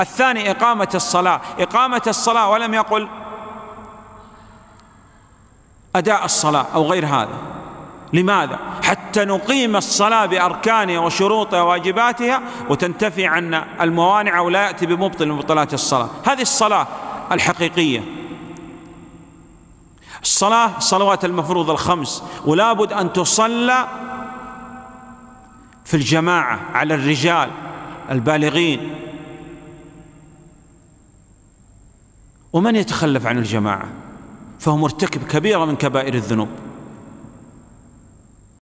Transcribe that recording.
الثاني إقامة الصلاة. إقامة الصلاة ولم يقل أداء الصلاة أو غير هذا. لماذا؟ حتى نقيم الصلاة بأركانها وشروطها وواجباتها وتنتفي عنا الموانع ولا يأتي بمبطل من مبطلات الصلاة. هذه الصلاة الحقيقية. الصلاة الصلوات المفروضة الخمس ولا بد أن تصلى في الجماعة على الرجال البالغين. ومن يتخلف عن الجماعة؟ فهو مرتكب كبيرة من كبائر الذنوب.